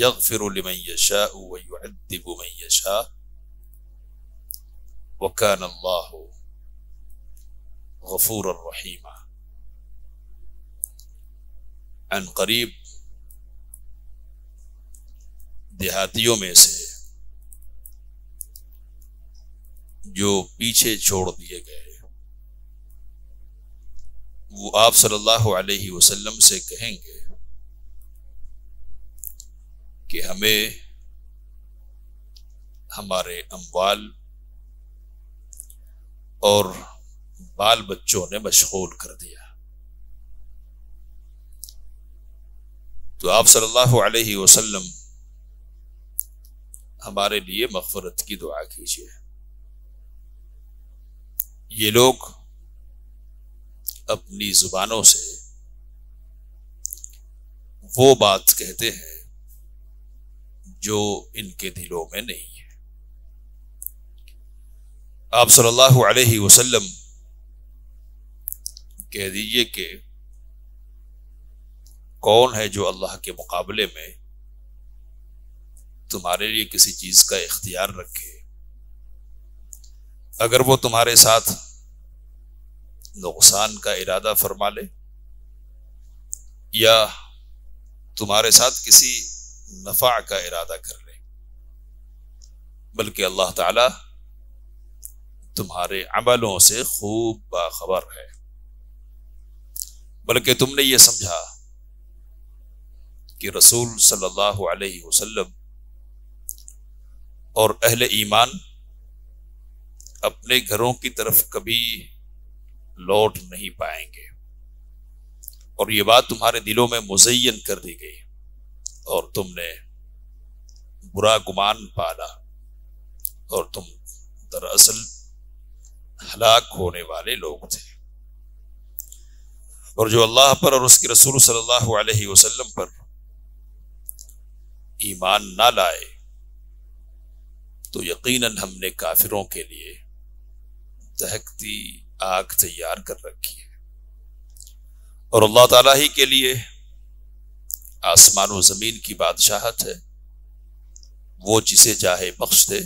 यगफिरुलिमन यशा वयुअद्दिबुमन यशा वकान अल्लाह गफूर रहीमा अन करीब देहातियों में से जो पीछे छोड़ दिए गए वो आप सल्लल्लाहु अलैहि वसल्लम से कहेंगे कि हमें हमारे अम्बाल और बाल बच्चों ने मशगूल कर दिया। तो आप सल्लल्लाहु अलैहि वसल्लम, हमारे लिए मगफरत की दुआ कीजिए। ये लोग अपनी जुबानों से वो बात कहते हैं जो इनके दिलों में नहीं है। आप सल्लल्लाहु अलैहि वसल्लम कह दीजिए कि कौन है जो अल्लाह के मुकाबले में तुम्हारे लिए किसी चीज़ का इख्तियार रखे? अगर वो तुम्हारे साथ नुकसान का इरादा फरमा ले या तुम्हारे साथ किसी नफा का इरादा कर ले। बल्कि अल्लाह ताला तुम्हारे अमलों से खूब बाखबर है। बल्कि तुमने ये समझा कि रसूल सल्लल्लाहु अलैहि वसल्लम और अहले ईमान अपने घरों की तरफ़ कभी लौट नहीं पाएँगे। और ये बात तुम्हारे दिलों में मुजयन कर दी गई। और तुमने बुरा गुमान पाला और तुम दरअसल हलाक होने वाले लोग थे। और जो अल्लाह पर और उसके रसूल सल्लल्लाहु अलैहि वसल्लम पर ईमान ना लाए तो यकीनन हमने काफिरों के लिए दहकती आग तैयार कर रखी है। और अल्लाह ताला ही के लिए आसमान व ज़मीन की बादशाहत है। वो जिसे चाहे बख्श दे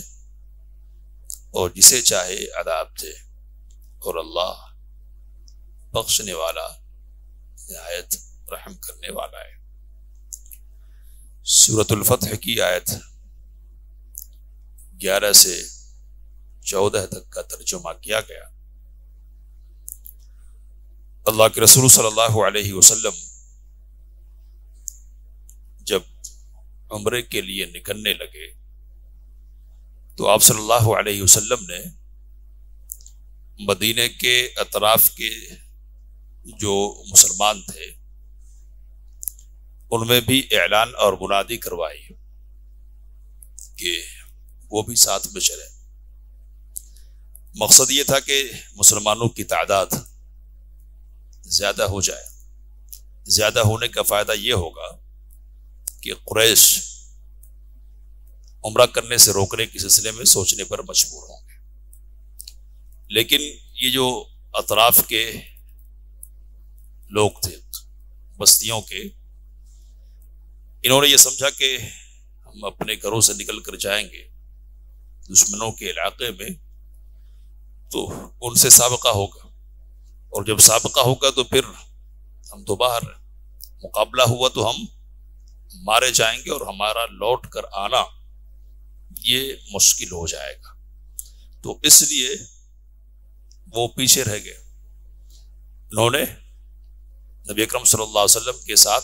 और जिसे चाहे अदाब दे। और अल्लाह बख्शने वाला आयत रहम करने वाला है। सूरतुल फतह की आयत ग्यारह से चौदह तक का तर्जुमा किया गया। अल्लाह के रसूल सल्लल्लाहु अलैहि वसल्लम जब उम्रे के लिए निकलने लगे। तो आप सल्लल्लाहु अलैहि वसल्लम ने मदीने के अतराफ के जो मुसलमान थे, उनमें भी ऐलान और मुनादी करवाई कि वो भी साथ में चले। मकसद ये था कि मुसलमानों की तादाद ज़्यादा हो जाए। ज़्यादा होने का फ़ायदा ये होगा कि कुरैश उम्र करने से रोकने के सिलसिले में सोचने पर मजबूर होंगे। लेकिन ये जो अतराफ के लोग थे, बस्तियों के, इन्होंने ये समझा कि हम अपने घरों से निकल कर जाएँगे दुश्मनों के इलाके में तो उनसे सबका होगा। और जब सबका होगा तो फिर हम तो बाहर मुकाबला हुआ तो हम मारे जाएँगे और हमारा लौट कर आना ये मुश्किल हो जाएगा। तो इसलिए वो पीछे रह गए। उन्होंने नबी अकरम वसल्लम के साथ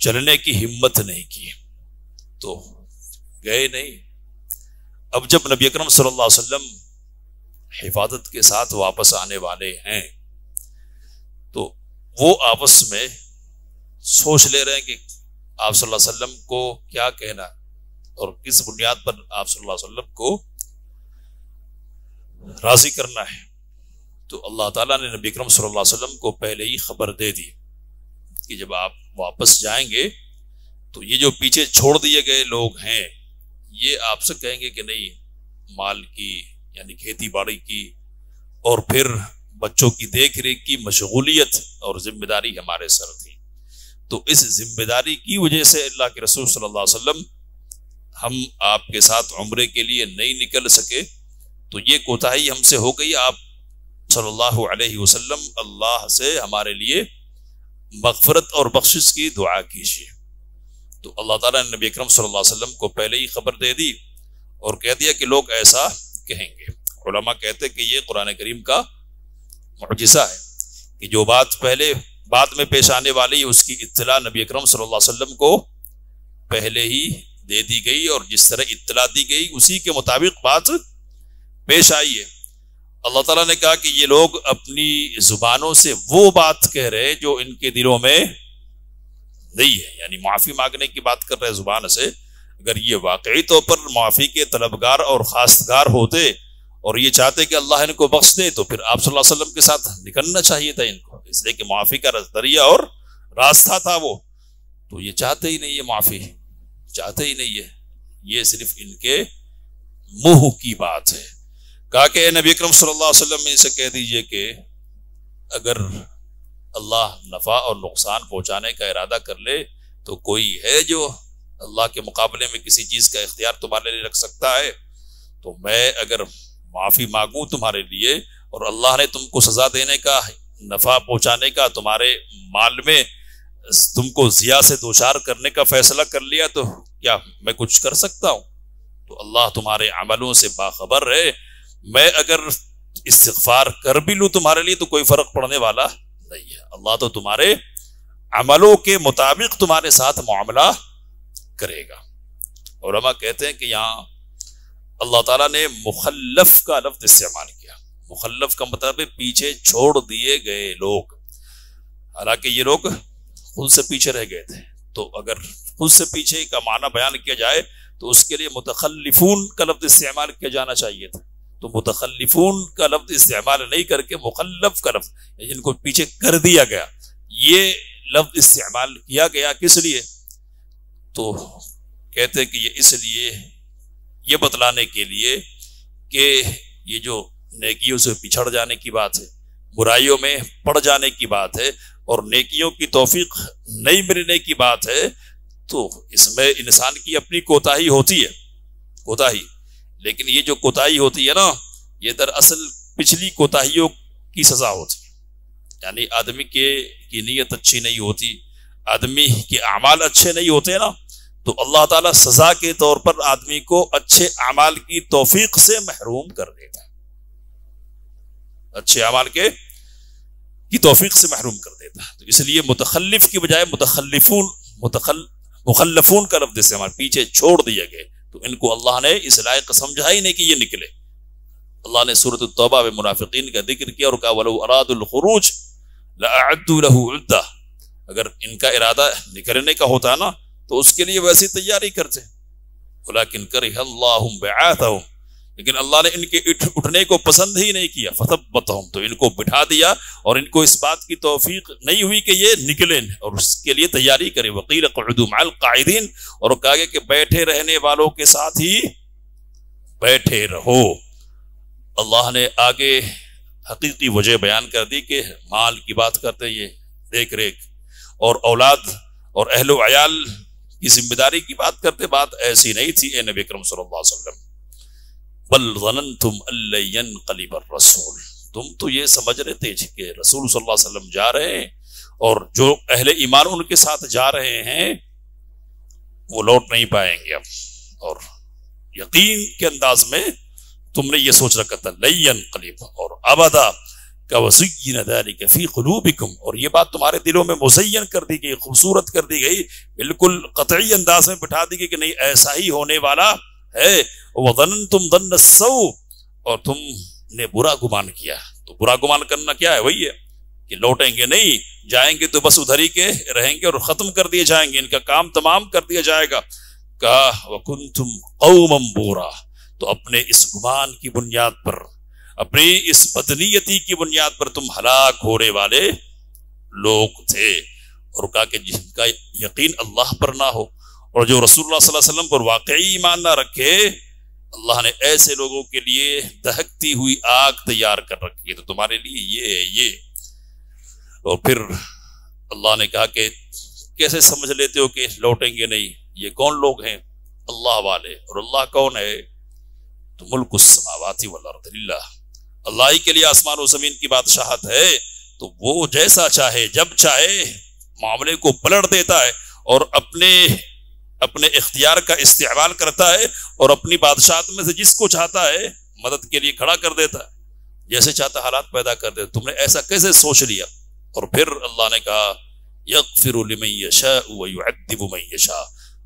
चलने की हिम्मत नहीं की। तो गए नहीं। अब जब नबी अकरम वसल्लम हिफाजत के साथ वापस आने वाले हैं तो वो आपस में सोच ले रहे हैं कि आप सल्लल्लाहु को क्या कहना और किस बुनियाद पर आप सल्लल्लाहु को राज़ी करना है? तो अल्लाह ताला ने नबी अकरम सल्लल्लाहु को पहले ही खबर दे दी कि जब आप वापस जाएँगे तो ये जो पीछे छोड़ दिए गए लोग हैं, ये आपसे कहेंगे कि नहीं, माल की, यानी खेती बाड़ी की, और फिर बच्चों की देख रेख की मशगूलियत और ज़िम्मेदारी हमारे सर थी। तो इस ज़िम्मेदारी की वजह से अल्लाह के रसूल सल्लल्लाहु अलैहि वसल्लम हम आपके साथ उम्र के लिए नहीं निकल सके। तो ये कोताही हमसे हो गई। आप सल्लल्लाहु अलैहि वसल्लम अल्लाह से हमारे लिए मगफरत और बख्शिश की दुआ कीजिए। तो अल्लाह ताला ने नबी अकरम सल्लल्लाहु अलैहि वसल्लम को पहले ही खबर दे दी और कह दिया कि लोग ऐसा कहेंगे। कहते कि ये कुरान करीम का मुजसा है कि जो बात पहले बाद में पेश आने वाली उसकी इतला नबी अक्रम अलैहि को पहले ही दे दी गई और जिस तरह इतला दी गई, उसी के मुताबिक बात पेश आई है। अल्लाह ताला ने कहा कि ये लोग अपनी जुबानों से वो बात कह रहे जो इनके दिलों में नहीं है। यानी माफ़ी मांगने की बात कर रहे ज़ुबान से। अगर ये वाकई तौर तो पर माफ़ी के तलबगार और खासगार होते और ये चाहते कि अल्लाह इनको बख्श दे तो फिर आप सल्लल्लाहु अलैहि वसल्लम के साथ निकलना चाहिए था इनको। इसलिए कि माफ़ी का दरिया और रास्ता था वो। तो ये चाहते ही नहीं है माफ़ी। चाहते ही नहीं है। ये सिर्फ़ इनके मुँह की बात है। कहा कि नबी अकरम अलैहि इसे कह दीजिए कि अगर अल्लाह नफा और नुकसान पहुँचाने का इरादा कर ले तो कोई है जो अल्लाह के मुकाबले में किसी चीज़ का इख्तियार तुम्हारे लिए रख सकता है? तो मैं अगर माफ़ी मांगू तुम्हारे लिए और अल्लाह ने तुमको सजा देने का नफा पहुँचाने का, तुम्हारे माल में तुमको जिया से दोचार करने का फैसला कर लिया तो क्या मैं कुछ कर सकता हूँ? तो अल्लाह तुम्हारे अमलों से बाखबर है। मैं अगर इस्तफार कर भी लू तुम्हारे लिए तो कोई फ़र्क पड़ने वाला नहीं है। अल्लाह तो तुम्हारे अमलों के मुताबिक तुम्हारे साथ मामला करेगा। और कहते हैं कि यहाँ अल्लाह ताला ने मुखल्लफ का लफ्ज इस्तेमाल किया। मुखल्लफ का मतलब है पीछे छोड़ दिए गए लोग। हालाँकि ये लोग खुद से पीछे रह गए थे। तो अगर खुद से पीछे का माना बयान किया जाए तो उसके लिए मुतखलफून का लफ्ज इस्तेमाल किया जाना चाहिए था। तो मुतखलफून का लफ्ज इस्तेमाल नहीं करके मुखल्लफ का लफ्ज जिनको पीछे कर दिया गया, ये लफ्ज इस्तेमाल किया गया किस लिए? तो कहते हैं कि ये इसलिए, ये बतलाने के लिए कि ये जो नेकियों से पिछड़ जाने की बात है, बुराइयों में पड़ जाने की बात है और नेकियों की तोफीक नहीं मिलने की बात है तो इसमें इंसान की अपनी कोताही होती है, कोताही। लेकिन ये जो कोताही होती है ना, ये दरअसल पिछली कोताहियों की सजा होती है। यानी आदमी के, की नीयत अच्छी नहीं होती, आदमी के अमाल अच्छे नहीं होते ना तो अल्लाह ताला सजा के तौर पर आदमी को अच्छे अमाल की तोफीक से महरूम कर देता है। अच्छे अमाल के, की तोफीक से महरूम कर देता तो इसलिए मुतखलफ की बजाय मुतखलफून, मुतखल मुखलफून का लफ्ज इस्तेमाल, पीछे छोड़ दिए गए तो इनको अल्लाह ने इस लायक समझा ही नहीं कि ये निकले। अल्लाह ने सूरत तौबा में मुनाफिकीन का ज़िक्र किया और कहा, वलो अरादुलखरूज लहू अगर इनका इरादा निकलने का होता ना तो उसके लिए वैसी तैयारी करते। लेकिन कर लेकिन अल्लाह ने इनके उठने को पसंद ही नहीं किया। फतब तो इनको बिठा दिया और इनको इस बात की तोफीक नहीं हुई कि ये निकले और उसके लिए तैयारी करें। वकील कायदीन और कहा कि बैठे रहने वालों के साथ ही बैठे रहो। अल्लाह ने आगे हकीकी वजह बयान कर दी कि माल की बात करते ये देख रेख और औलाद और अहलो अयाल की ज़िम्मेदारी की बात करते, बात ऐसी नहीं थी, ए नबी करम सल्लल्लाहु बल तुम कलीबर रसूल। तुम तो ये समझ रहे थे कि रसूल सल्लल्लाहु अलैहि वसल्लम जा रहे हैं और जो अहले ईमान उनके साथ जा रहे हैं, वो लौट नहीं पाएँगे अब। और यकीन के अंदाज में तुमने ये सोच रखा था लयन कलीब और अबदा का वसीन फ़ी कलूबिकुम। और ये बात तुम्हारे दिलों में मुजयन कर दी गई, खूबसूरत कर दी गई, बिल्कुल कतई अंदाज में बिठा दी गई कि नहीं, ऐसा ही होने वाला है तुम दन सौ और तुमने बुरा गुमान किया। तो बुरा गुमान करना क्या है? वही है कि लौटेंगे नहीं, जाएँगे तो बस उधर ही के रहेंगे और खत्म कर दिए जाएँगे। इनका काम तमाम कर दिया जाएगा। कहा वकुन तुम कौमम बोरा। तो अपने इस गुमान की बुनियाद पर, अपनी इस बदनीयती की बुनियाद पर तुम हलाक होने वाले लोग थे। और कहा कि जिनका यकीन अल्लाह पर ना हो और जो रसूलुल्लाह सल्लल्लाहु अलैहि वसल्लम पर वाकई ईमान ना रखे, अल्लाह ने ऐसे लोगों के लिए दहकती हुई आग तैयार कर रखी है। तो तुम्हारे लिए ये है, ये। और फिर अल्लाह ने कहा कि कैसे समझ लेते हो कि लौटेंगे नहीं? ये कौन लोग हैं? अल्लाह वाले। और अल्लाह कौन है? तो मुल्क समावाती वल्ला अल्लाह ही के लिए आसमान और ज़मीन की बादशाहत है। तो वो जैसा चाहे, जब चाहे, मामले को पलट देता है और अपने अपने इख्तियार का इस्तेमाल करता है और अपनी बादशाहत में से जिसको चाहता है, मदद के लिए खड़ा कर देता है। जैसे चाहता हालात पैदा कर देता तुमने ऐसा कैसे सोच लिया? और फिर अल्लाह ने कहा यक फिर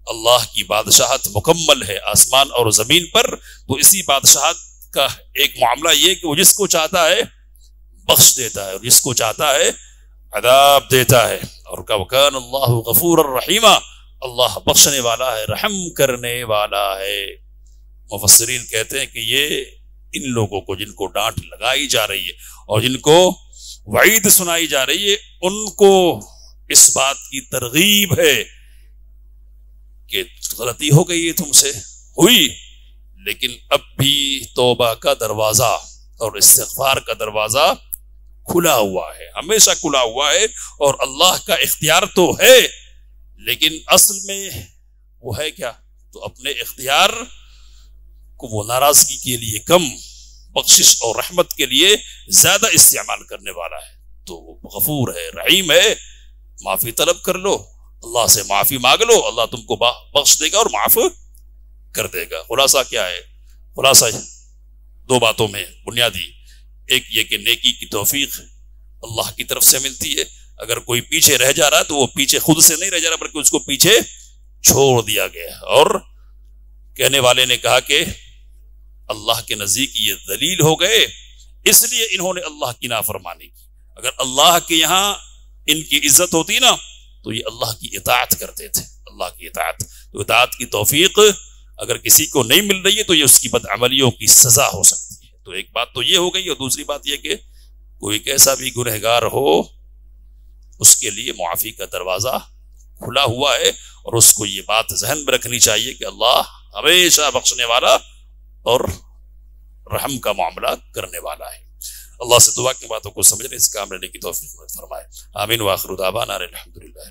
अल्लाह की बादशाहत मुकम्मल है आसमान और ज़मीन पर। तो इसी बादशाहत का एक मामला ये कि वो जिसको चाहता है, बख्श देता है। और जिसको चाहता है, अदाब देता है। और कवकान अल्लाह गफूर रहीमा। अल्लाह बख्शने वाला है, रहम करने वाला है। मुफसरीन कहते हैं कि ये इन लोगों को जिनको डांट लगाई जा रही है और जिनको वईद सुनाई जा रही है, उनको इस बात की तरगीब है कि गलती हो गई है तुमसे, हुई, लेकिन अब भी तोबा का दरवाज़ा और इस्तफार का दरवाज़ा खुला हुआ है, हमेशा खुला हुआ है और अल्लाह का इख्तियार तो है। लेकिन असल में वो है क्या? तो अपने इख्तियार को वो नाराज़गी के लिए कम, बख्शिश और रहमत के लिए ज़्यादा इस्तेमाल करने वाला है। तो वो गफूर है, रहीम है, माफ़ी तलब कर लो, अल्लाह से माफ़ी मांग लो, अल्लाह तुमको बख्श देगा और माफ़ कर देगा। खुलासा क्या है? खुलासा दो बातों में बुनियादी, एक ये कि नेकी की तोफीक अल्लाह की तरफ़ से मिलती है अगर कोई पीछे रह जा रहा तो वो पीछे खुद से नहीं रह जा रहा, बल्कि उसको पीछे छोड़ दिया गया और कहने वाले ने कहा कि अल्लाह के नज़दीक ये दलील हो गए, इसलिए इन्होंने अल्लाह की नाफरमानी की। अगर अल्लाह के यहाँ इनकी इज़्ज़त होती ना तो ये अल्लाह की इतात करते थे, अल्लाह की इतात तो इतात की तोफीक अगर किसी को नहीं मिल रही है तो ये उसकी बदअमलियों की सजा हो सकती है। तो एक बात तो ये हो गई, और दूसरी बात यह कि कोई कैसा भी गुनहगार हो उसके लिए मुआफ़ी का दरवाज़ा खुला हुआ है और उसको ये बात जहन में रखनी चाहिए कि अल्लाह हमेशा बख्शने वाला और रहम का मामला करने वाला है। अल्लाह से दुआ की बातों को समझने इस काम लेने की तोफ़ी फरमाए। आमीन वाखरुदाबान अलहमदिल्ला